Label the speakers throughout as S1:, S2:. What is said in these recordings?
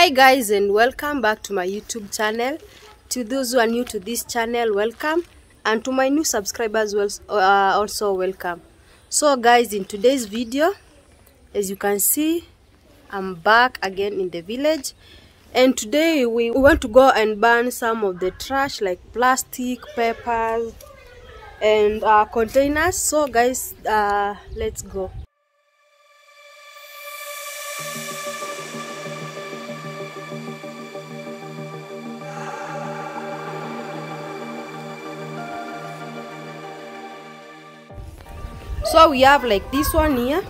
S1: Hi guys and welcome back to my YouTube channel. To those who are new to this channel, welcome. And to my new subscribers, well, uh, also welcome. So guys, in today's video, as you can see, I'm back again in the village. And today we, we want to go and burn some of the trash like plastic, papers, and uh, containers. So guys, uh, let's go. So we have like this one here.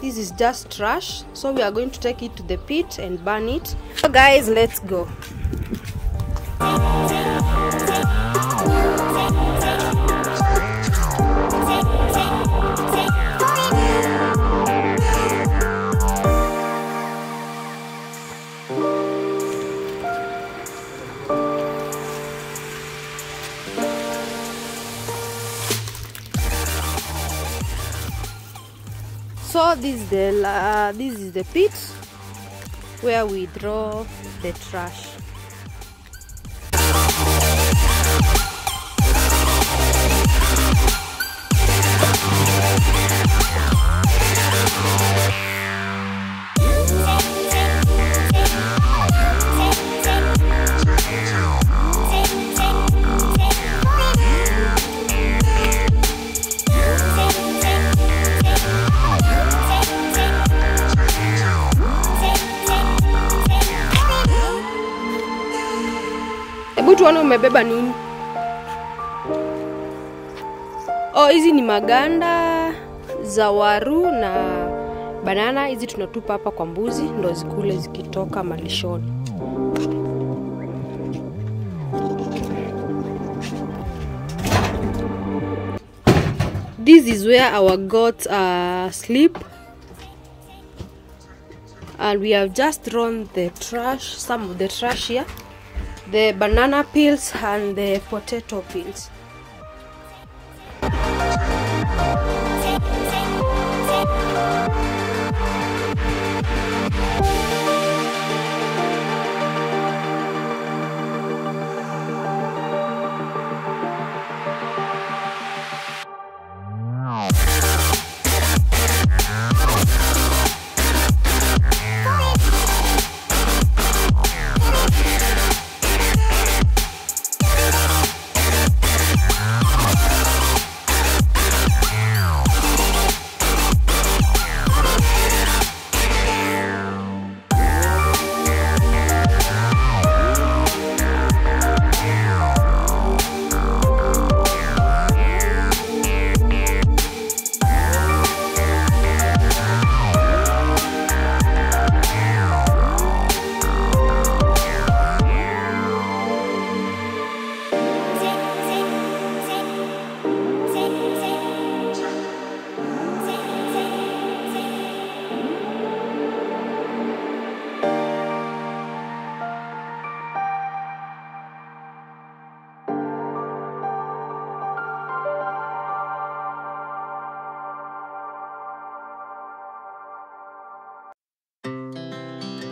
S1: This is just trash. So we are going to take it to the pit and burn it. So guys let's go this is the uh, this is the pit where we throw the trash tuone umebeba nini. Oh hizi ni maganda za waru na banana. Hizi tunatupa hapa kwa mbuzi ndo zikule zikitoka malishoni. This is where our goats uh, sleep and we have just thrown the trash some of the trash here the banana peels and the potato peels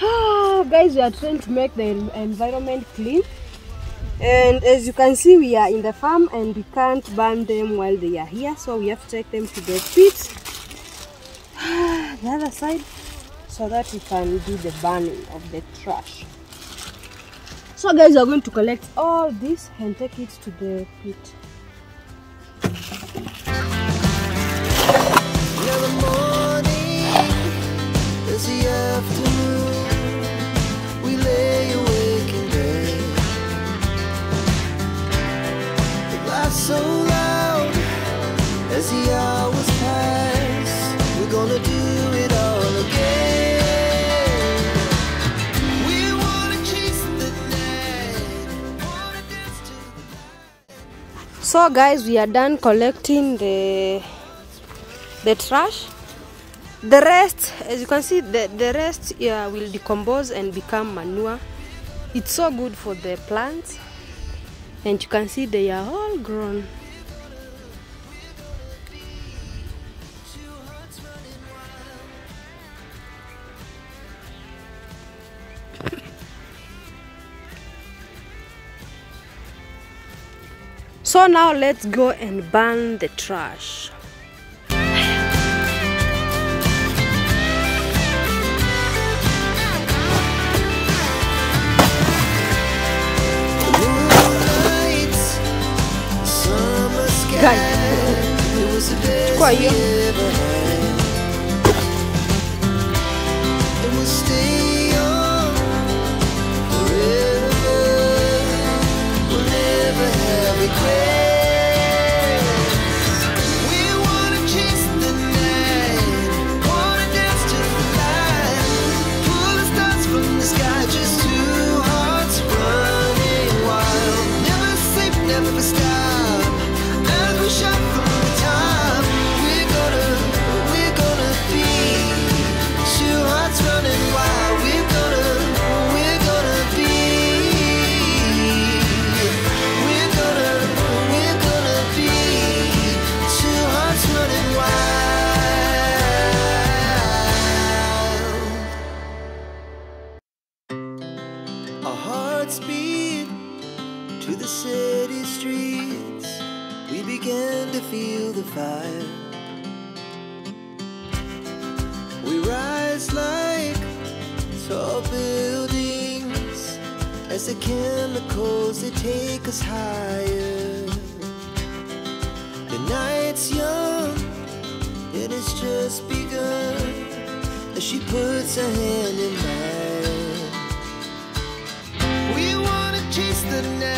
S1: Ah, guys we are trying to make the environment clean. And as you can see we are in the farm and we can't burn them while they are here so we have to take them to the pit ah, the other side so that we can do the burning of the trash. So guys we are going to collect all this and take it to the pit
S2: so
S1: guys we are done collecting the the trash. The rest as you can see the, the rest yeah, will decompose and become manure. It's so good for the plants. And you can see they are all grown. So now let's go and burn the trash. Guys, chukua hiyo.
S2: chemicals, that take us higher. The night's young, it has just begun. As she puts her hand in mine, we wanna chase the night.